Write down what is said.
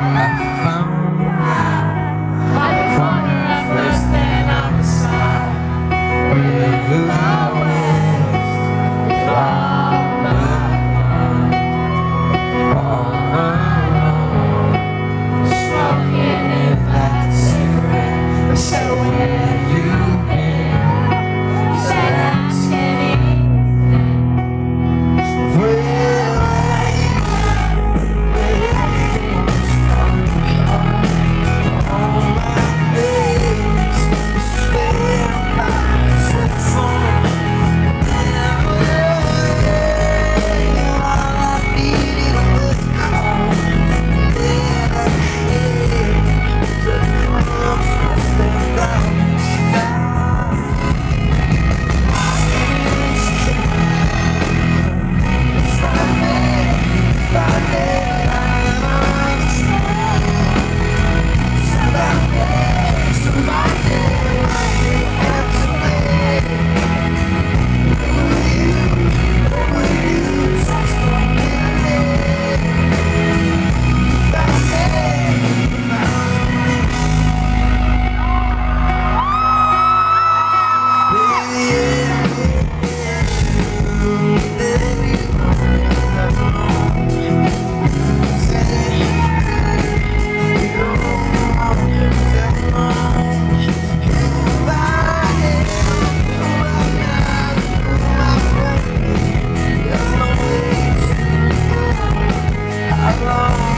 啊，alone